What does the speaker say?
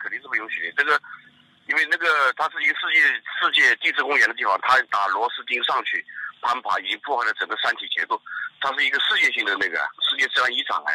肯定是不允许的。这个，因为那个它是一个世界世界地质公园的地方，它打螺丝钉上去攀爬，已经破坏了整个山体结构。它是一个世界性的那个世界自然遗产啊。